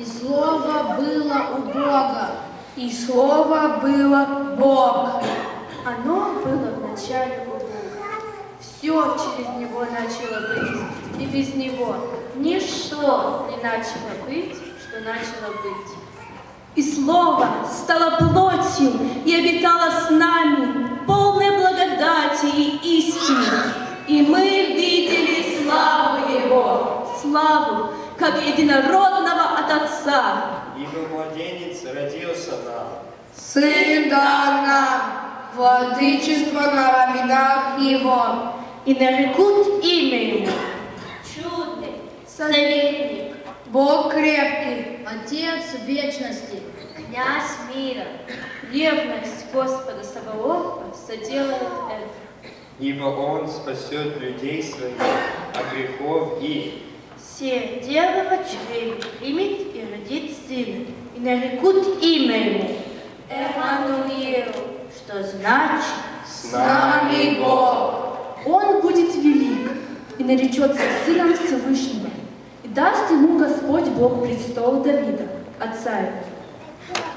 И слово было у Бога. И слово было Бог. Оно было в начале у Бога. Все через Него начало быть, и без Него ничто не начало быть, что начало быть. И Слово стало плотью и обитало с нами, полной благодати и истины. И мы видели славу Его, славу, как единородного от Отца. Ибо младенец родился нам, Сын дан нам, владычество на раменах его. И нарекут имя Ему. Чудный, советник, Бог крепкий, Отец вечности. князь мира, ревность Господа Саваофа соделает это. ибо Он спасет людей своих от грехов их. Все дева чреве примет и родит сына, и нарекут имя Ему. Эммануил, что значит С нами Бог. Он будет велик и наречется Сыном Всевышнего, и даст ему Господь Бог престол Давида, отца его.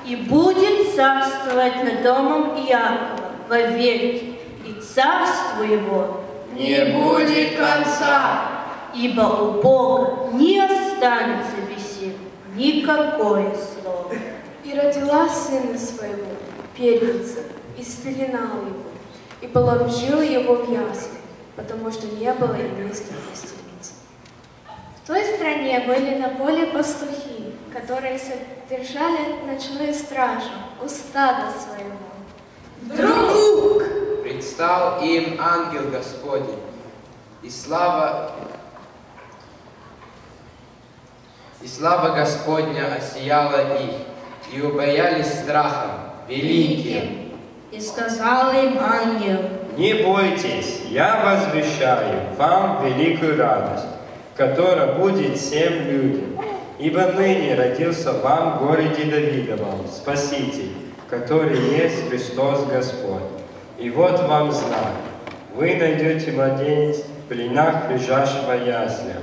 И будет царствовать над домом Иакова вовеки, и царство его Не будет конца. Ибо у Бога не останется без сил никакое слово. И родила сына своего, первенца, и спеленала его, и положила его в ясли, потому что не было им места растериться. В той стране были на поле пастухи, которые содержали ночную стражу у стада своего. Друг! Предстал им ангел Господень, и слава и слава Господня осияла их, и убоялись страхом великим. И сказал им ангел, Не бойтесь, я возвещаю вам великую радость, которая будет всем людям. Ибо ныне родился вам в городе Давидовом Спаситель, который есть Христос Господь. И вот вам знак. Вы найдете младенец в пленах лежащего ясля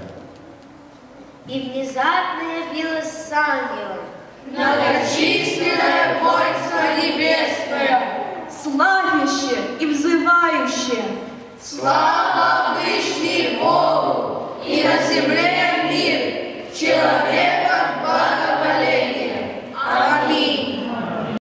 и внезапно явилась с ангелом. Многочисленное войско небесное, славящее и взывающее. Слава Вышний Богу и на земле